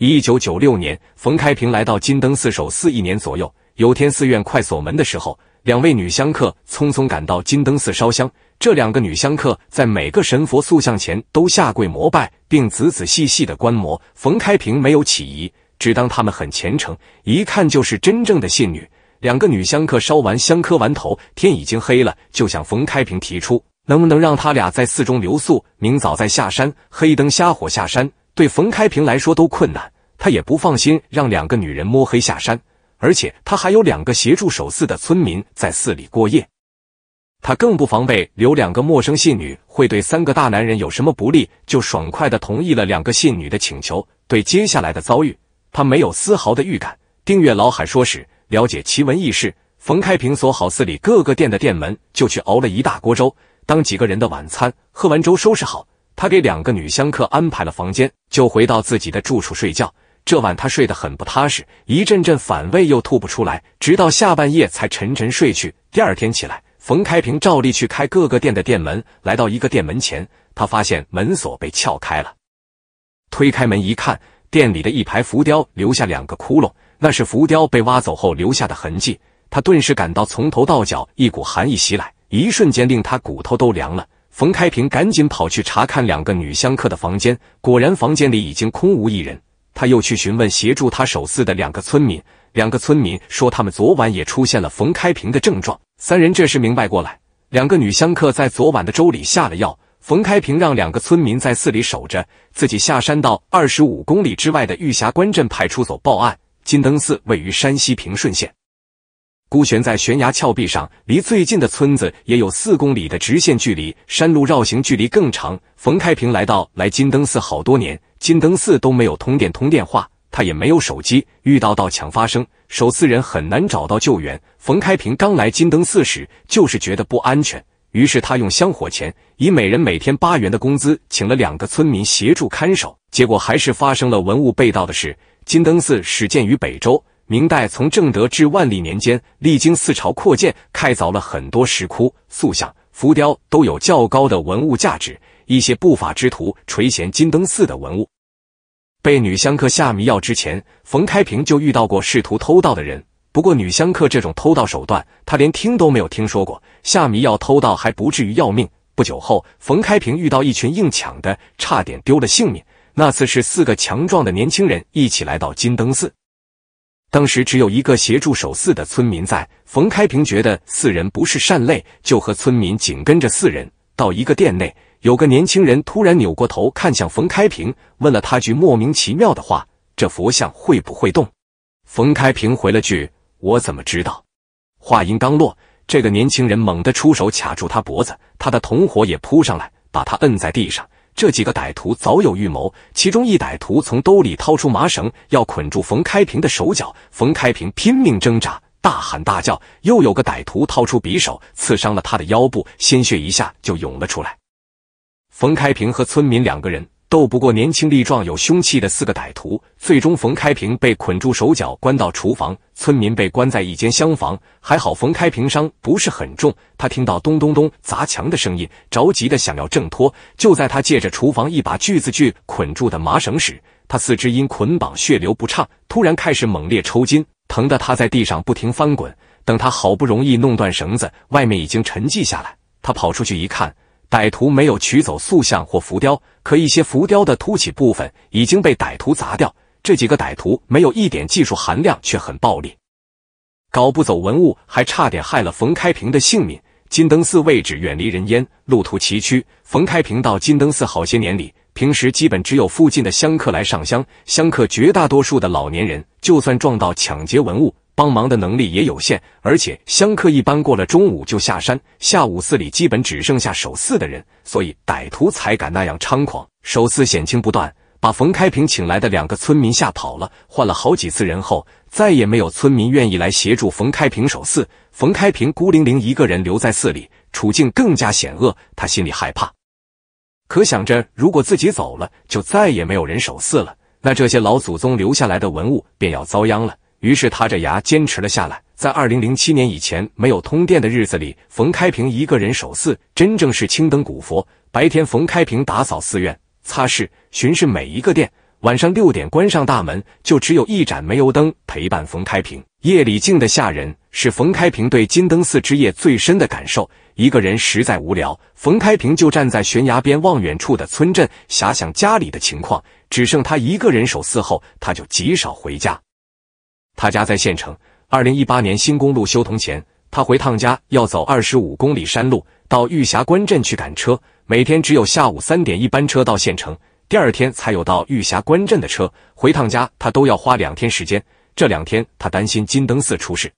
一九九六年，冯开平来到金灯寺守寺一年左右。有天寺院快锁门的时候，两位女香客匆匆赶到金灯寺烧香。这两个女香客在每个神佛塑像前都下跪膜拜，并仔仔细细的观摩。冯开平没有起疑，只当他们很虔诚，一看就是真正的信女。两个女香客烧完香磕完头，天已经黑了，就向冯开平提出，能不能让他俩在寺中留宿，明早再下山，黑灯瞎火下山。对冯开平来说都困难，他也不放心让两个女人摸黑下山，而且他还有两个协助守寺的村民在寺里过夜，他更不防备留两个陌生信女会对三个大男人有什么不利，就爽快的同意了两个信女的请求。对接下来的遭遇，他没有丝毫的预感。订阅老海说史，了解奇闻异事。冯开平锁好寺里各个店的店门，就去熬了一大锅粥，当几个人的晚餐。喝完粥，收拾好。他给两个女香客安排了房间，就回到自己的住处睡觉。这晚他睡得很不踏实，一阵阵反胃又吐不出来，直到下半夜才沉沉睡去。第二天起来，冯开平照例去开各个店的店门，来到一个店门前，他发现门锁被撬开了。推开门一看，店里的一排浮雕留下两个窟窿，那是浮雕被挖走后留下的痕迹。他顿时感到从头到脚一股寒意袭来，一瞬间令他骨头都凉了。冯开平赶紧跑去查看两个女香客的房间，果然房间里已经空无一人。他又去询问协助他守寺的两个村民，两个村民说他们昨晚也出现了冯开平的症状。三人这时明白过来，两个女香客在昨晚的粥里下了药。冯开平让两个村民在寺里守着，自己下山到二十五公里之外的玉霞关镇派出所报案。金灯寺位于山西平顺县。孤悬在悬崖峭壁上，离最近的村子也有四公里的直线距离，山路绕行距离更长。冯开平来到来金灯寺好多年，金灯寺都没有通电通电话，他也没有手机。遇到盗抢发生，守寺人很难找到救援。冯开平刚来金灯寺时就是觉得不安全，于是他用香火钱，以每人每天八元的工资，请了两个村民协助看守。结果还是发生了文物被盗的事。金灯寺始建于北周。明代从正德至万历年间，历经四朝扩建，开凿了很多石窟、塑像、浮雕，都有较高的文物价值。一些不法之徒垂涎金灯寺的文物，被女香客下迷药之前，冯开平就遇到过试图偷盗的人。不过女香客这种偷盗手段，他连听都没有听说过。下迷药偷盗还不至于要命。不久后，冯开平遇到一群硬抢的，差点丢了性命。那次是四个强壮的年轻人一起来到金灯寺。当时只有一个协助守寺的村民在，冯开平觉得四人不是善类，就和村民紧跟着四人到一个店内。有个年轻人突然扭过头看向冯开平，问了他句莫名其妙的话：“这佛像会不会动？”冯开平回了句：“我怎么知道？”话音刚落，这个年轻人猛地出手卡住他脖子，他的同伙也扑上来把他摁在地上。这几个歹徒早有预谋，其中一歹徒从兜里掏出麻绳，要捆住冯开平的手脚。冯开平拼命挣扎，大喊大叫。又有个歹徒掏出匕首，刺伤了他的腰部，鲜血一下就涌了出来。冯开平和村民两个人。斗不过年轻力壮有凶器的四个歹徒，最终冯开平被捆住手脚，关到厨房。村民被关在一间厢房，还好冯开平伤不是很重。他听到咚咚咚砸墙的声音，着急的想要挣脱。就在他借着厨房一把锯子锯捆住的麻绳时，他四肢因捆绑血流不畅，突然开始猛烈抽筋，疼得他在地上不停翻滚。等他好不容易弄断绳子，外面已经沉寂下来。他跑出去一看。歹徒没有取走塑像或浮雕，可一些浮雕的凸起部分已经被歹徒砸掉。这几个歹徒没有一点技术含量，却很暴力，搞不走文物，还差点害了冯开平的性命。金灯寺位置远离人烟，路途崎岖。冯开平到金灯寺好些年里，平时基本只有附近的香客来上香，香客绝大多数的老年人，就算撞到抢劫文物。帮忙的能力也有限，而且香客一般过了中午就下山，下午寺里基本只剩下守寺的人，所以歹徒才敢那样猖狂。守寺险情不断，把冯开平请来的两个村民吓跑了。换了好几次人后，再也没有村民愿意来协助冯开平守寺。冯开平孤零零一个人留在寺里，处境更加险恶。他心里害怕，可想着如果自己走了，就再也没有人守寺了，那这些老祖宗留下来的文物便要遭殃了。于是他着牙坚持了下来。在二零零七年以前没有通电的日子里，冯开平一个人守寺，真正是青灯古佛。白天，冯开平打扫寺院、擦拭、巡视每一个店；晚上六点关上大门，就只有一盏煤油灯陪伴冯开平。夜里静得吓人，是冯开平对金灯寺之夜最深的感受。一个人实在无聊，冯开平就站在悬崖边望远处的村镇，遐想家里的情况。只剩他一个人守寺后，他就极少回家。他家在县城。二零一八年新公路修通前，他回趟家要走二十五公里山路，到玉霞关镇去赶车。每天只有下午三点一班车到县城。第二天才有到玉霞关镇的车，回趟家他都要花两天时间。这两天他担心金灯寺出事，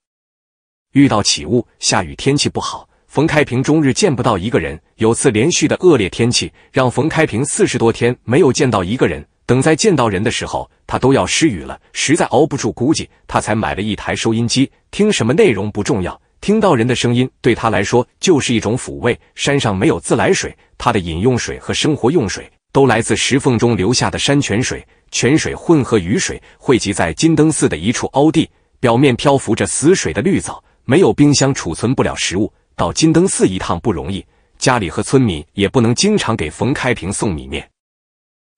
遇到起雾、下雨，天气不好，冯开平终日见不到一个人。有次连续的恶劣天气，让冯开平四十多天没有见到一个人。等再见到人的时候，他都要失语了，实在熬不住，估计他才买了一台收音机，听什么内容不重要，听到人的声音对他来说就是一种抚慰。山上没有自来水，他的饮用水和生活用水。都来自石缝中流下的山泉水，泉水混合雨水汇集在金灯寺的一处凹地，表面漂浮着死水的绿藻。没有冰箱储存不了食物，到金灯寺一趟不容易，家里和村民也不能经常给冯开平送米面。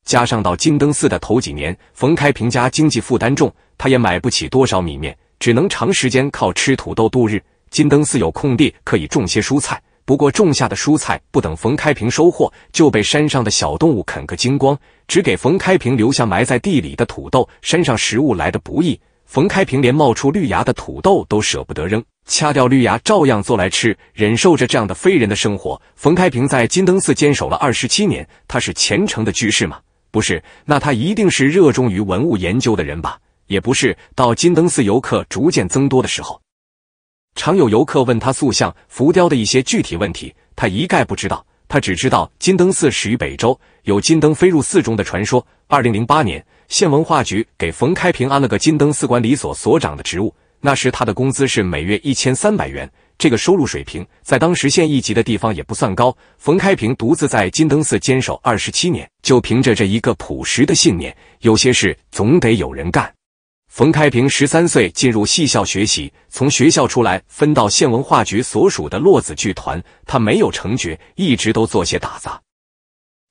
加上到金灯寺的头几年，冯开平家经济负担重，他也买不起多少米面，只能长时间靠吃土豆度日。金灯寺有空地，可以种些蔬菜。不过种下的蔬菜不等冯开平收获，就被山上的小动物啃个精光，只给冯开平留下埋在地里的土豆。山上食物来的不易，冯开平连冒出绿芽的土豆都舍不得扔，掐掉绿芽照样做来吃，忍受着这样的非人的生活。冯开平在金灯寺坚守了二十七年，他是虔诚的居士吗？不是，那他一定是热衷于文物研究的人吧？也不是。到金灯寺游客逐渐增多的时候。常有游客问他塑像、浮雕的一些具体问题，他一概不知道。他只知道金灯寺始于北周，有金灯飞入寺中的传说。二零零八年，县文化局给冯开平安了个金灯寺管理所所长的职务，那时他的工资是每月一千三百元。这个收入水平在当时县一级的地方也不算高。冯开平独自在金灯寺坚守二十七年，就凭着这一个朴实的信念：有些事总得有人干。冯开平十三岁进入戏校学习，从学校出来分到县文化局所属的落子剧团，他没有成角，一直都做些打杂、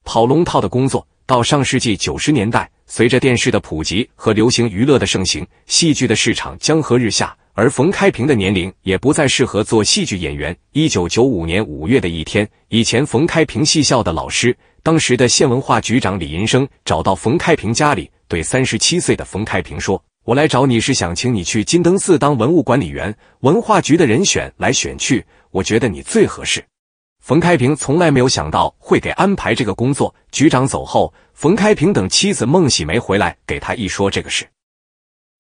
跑龙套的工作。到上世纪九十年代，随着电视的普及和流行娱乐的盛行，戏剧的市场江河日下，而冯开平的年龄也不再适合做戏剧演员。一九九五年五月的一天，以前冯开平戏校的老师，当时的县文化局长李银生找到冯开平家里，对三十七岁的冯开平说。我来找你是想请你去金灯寺当文物管理员，文化局的人选来选去，我觉得你最合适。冯开平从来没有想到会给安排这个工作。局长走后，冯开平等妻子孟喜梅回来给他一说这个事，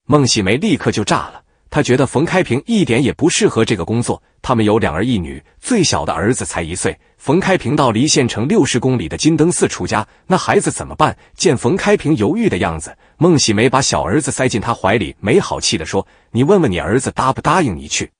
孟喜梅立刻就炸了。他觉得冯开平一点也不适合这个工作。他们有两儿一女，最小的儿子才一岁。冯开平到离县城六十公里的金灯寺出家，那孩子怎么办？见冯开平犹豫的样子，孟喜梅把小儿子塞进他怀里，没好气的说：“你问问你儿子答不答应你去。”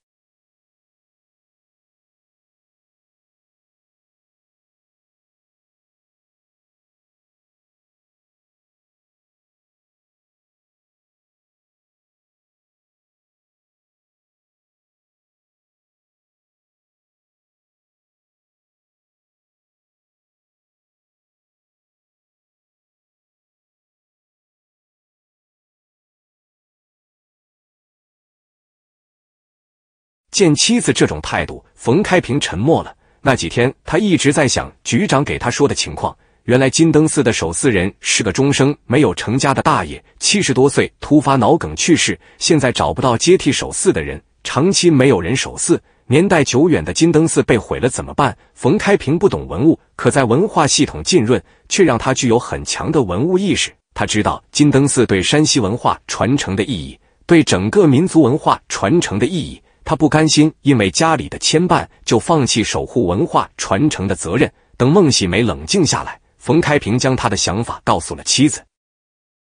见妻子这种态度，冯开平沉默了。那几天，他一直在想局长给他说的情况。原来金灯寺的守寺人是个终生没有成家的大爷，七十多岁突发脑梗去世，现在找不到接替守寺的人，长期没有人守寺，年代久远的金灯寺被毁了怎么办？冯开平不懂文物，可在文化系统浸润，却让他具有很强的文物意识。他知道金灯寺对山西文化传承的意义，对整个民族文化传承的意义。他不甘心，因为家里的牵绊就放弃守护文化传承的责任。等孟喜梅冷静下来，冯开平将他的想法告诉了妻子。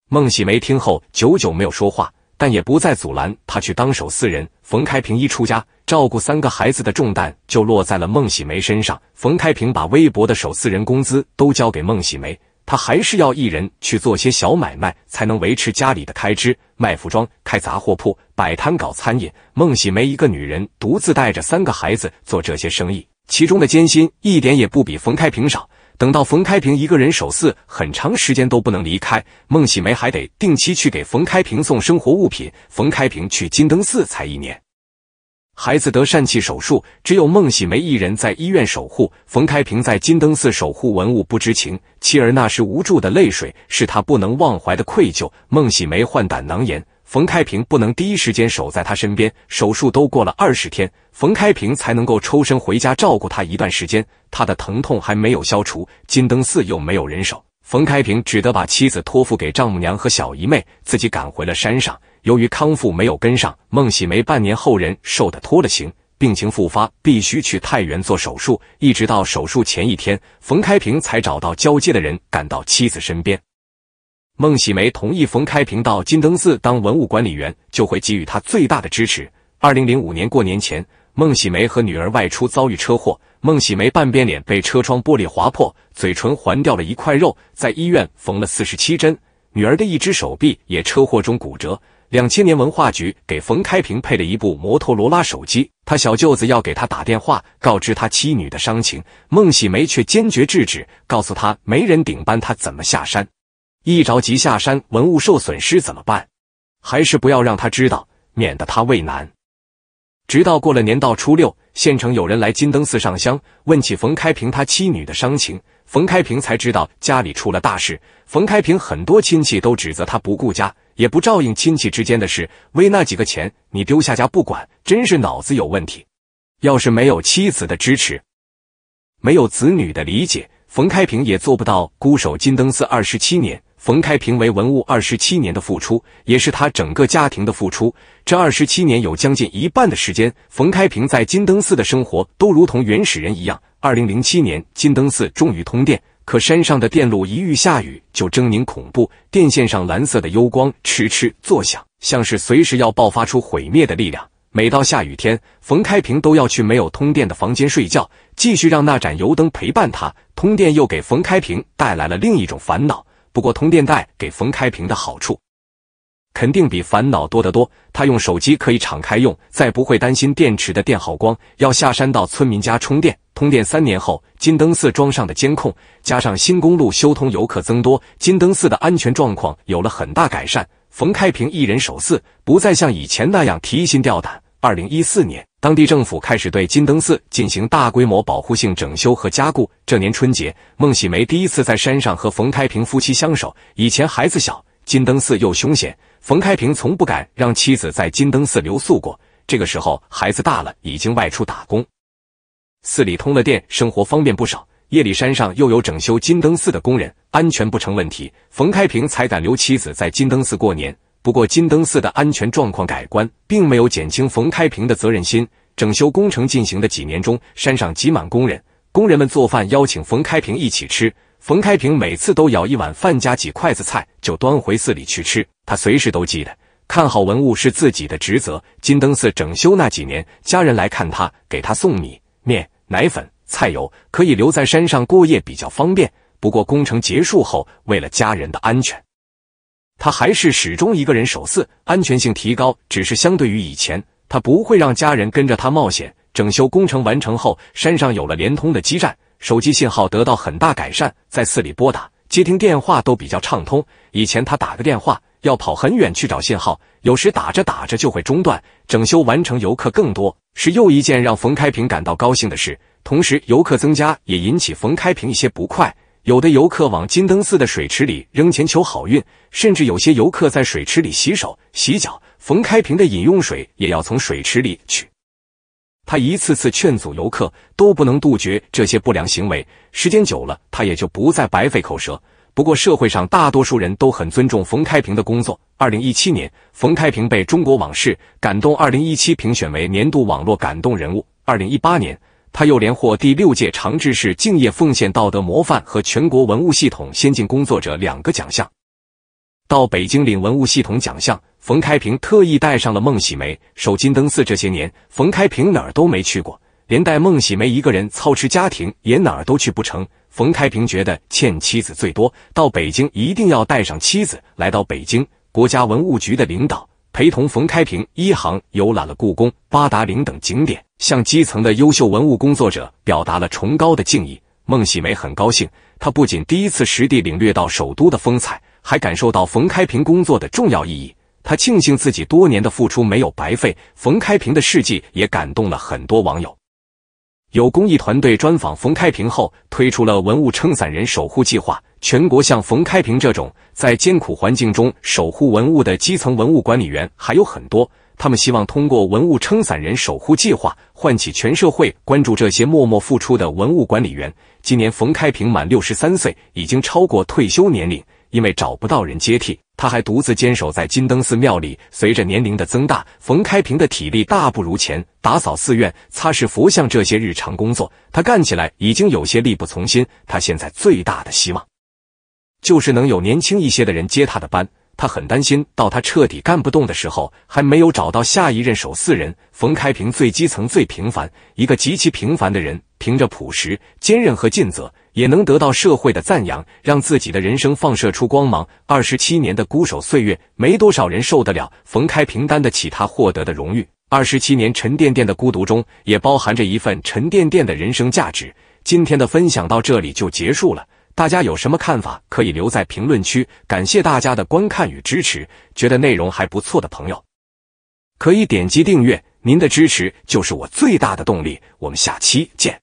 孟喜梅听后久久没有说话，但也不再阻拦他去当守寺人。冯开平一出家，照顾三个孩子的重担就落在了孟喜梅身上。冯开平把微薄的守寺人工资都交给孟喜梅。他还是要一人去做些小买卖，才能维持家里的开支，卖服装、开杂货铺、摆摊搞餐饮。孟喜梅一个女人独自带着三个孩子做这些生意，其中的艰辛一点也不比冯开平少。等到冯开平一个人守寺，很长时间都不能离开，孟喜梅还得定期去给冯开平送生活物品。冯开平去金灯寺才一年，孩子得疝气手术，只有孟喜梅一人在医院守护。冯开平在金灯寺守护文物不知情，妻儿那时无助的泪水是他不能忘怀的愧疚。孟喜梅患胆囊炎。冯开平不能第一时间守在他身边，手术都过了二十天，冯开平才能够抽身回家照顾他一段时间。他的疼痛还没有消除，金灯寺又没有人手，冯开平只得把妻子托付给丈母娘和小姨妹，自己赶回了山上。由于康复没有跟上，孟喜梅半年后人瘦得脱了形，病情复发，必须去太原做手术。一直到手术前一天，冯开平才找到交接的人，赶到妻子身边。孟喜梅同意冯开平到金灯寺当文物管理员，就会给予他最大的支持。二零零五年过年前，孟喜梅和女儿外出遭遇车祸，孟喜梅半边脸被车窗玻璃划破，嘴唇环掉了一块肉，在医院缝了四十七针。女儿的一只手臂也车祸中骨折。两千年文化局给冯开平配了一部摩托罗拉手机，他小舅子要给他打电话告知他妻女的伤情，孟喜梅却坚决制止，告诉他没人顶班，他怎么下山？一着急下山，文物受损失怎么办？还是不要让他知道，免得他为难。直到过了年到初六，县城有人来金灯寺上香，问起冯开平他妻女的伤情，冯开平才知道家里出了大事。冯开平很多亲戚都指责他不顾家，也不照应亲戚之间的事，为那几个钱，你丢下家不管，真是脑子有问题。要是没有妻子的支持，没有子女的理解，冯开平也做不到孤守金灯寺二十七年。冯开平为文物二十七年的付出，也是他整个家庭的付出。这二十七年有将近一半的时间，冯开平在金灯寺的生活都如同原始人一样。二零零七年，金灯寺终于通电，可山上的电路一遇下雨就狰狞恐怖，电线上蓝色的幽光哧哧作响，像是随时要爆发出毁灭的力量。每到下雨天，冯开平都要去没有通电的房间睡觉，继续让那盏油灯陪伴他。通电又给冯开平带来了另一种烦恼。不过，通电带给冯开平的好处，肯定比烦恼多得多。他用手机可以敞开用，再不会担心电池的电耗光，要下山到村民家充电。通电三年后，金灯寺装上的监控，加上新公路修通，游客增多，金灯寺的安全状况有了很大改善。冯开平一人守寺，不再像以前那样提心吊胆。二零一四年。当地政府开始对金灯寺进行大规模保护性整修和加固。这年春节，孟喜梅第一次在山上和冯开平夫妻相守。以前孩子小，金灯寺又凶险，冯开平从不敢让妻子在金灯寺留宿过。这个时候，孩子大了，已经外出打工，寺里通了电，生活方便不少。夜里山上又有整修金灯寺的工人，安全不成问题，冯开平才敢留妻子在金灯寺过年。不过，金灯寺的安全状况改观，并没有减轻冯开平的责任心。整修工程进行的几年中，山上挤满工人，工人们做饭邀请冯开平一起吃。冯开平每次都舀一碗饭加几筷子菜，就端回寺里去吃。他随时都记得，看好文物是自己的职责。金灯寺整修那几年，家人来看他，给他送米、面、奶粉、菜油，可以留在山上过夜，比较方便。不过工程结束后，为了家人的安全。他还是始终一个人守寺，安全性提高，只是相对于以前，他不会让家人跟着他冒险。整修工程完成后，山上有了联通的基站，手机信号得到很大改善，在寺里拨打、接听电话都比较畅通。以前他打个电话要跑很远去找信号，有时打着打着就会中断。整修完成，游客更多，是又一件让冯开平感到高兴的事。同时，游客增加也引起冯开平一些不快。有的游客往金灯寺的水池里扔钱求好运，甚至有些游客在水池里洗手洗脚。冯开平的饮用水也要从水池里取。他一次次劝阻游客，都不能杜绝这些不良行为。时间久了，他也就不再白费口舌。不过，社会上大多数人都很尊重冯开平的工作。二零一七年，冯开平被中国往事感动二零一七评选为年度网络感动人物。二零一八年。他又连获第六届长治市敬业奉献道德模范和全国文物系统先进工作者两个奖项。到北京领文物系统奖项，冯开平特意带上了孟喜梅。守金灯寺这些年，冯开平哪儿都没去过，连带孟喜梅一个人操持家庭，也哪儿都去不成。冯开平觉得欠妻子最多，到北京一定要带上妻子。来到北京，国家文物局的领导。陪同冯开平一行游览了故宫、八达岭等景点，向基层的优秀文物工作者表达了崇高的敬意。孟喜梅很高兴，她不仅第一次实地领略到首都的风采，还感受到冯开平工作的重要意义。他庆幸自己多年的付出没有白费。冯开平的事迹也感动了很多网友。有公益团队专访冯开平后，推出了文物撑伞人守护计划。全国像冯开平这种在艰苦环境中守护文物的基层文物管理员还有很多。他们希望通过文物撑伞人守护计划，唤起全社会关注这些默默付出的文物管理员。今年冯开平满六十三岁，已经超过退休年龄，因为找不到人接替，他还独自坚守在金灯寺庙里。随着年龄的增大，冯开平的体力大不如前，打扫寺院、擦拭佛像这些日常工作，他干起来已经有些力不从心。他现在最大的希望，就是能有年轻一些的人接他的班。他很担心，到他彻底干不动的时候，还没有找到下一任守四人。冯开平最基层、最平凡，一个极其平凡的人，凭着朴实、坚韧和尽责，也能得到社会的赞扬，让自己的人生放射出光芒。二十七年的孤守岁月，没多少人受得了。冯开平担得起他获得的荣誉。二十七年沉甸甸的孤独中，也包含着一份沉甸甸的人生价值。今天的分享到这里就结束了。大家有什么看法，可以留在评论区。感谢大家的观看与支持，觉得内容还不错的朋友，可以点击订阅。您的支持就是我最大的动力。我们下期见。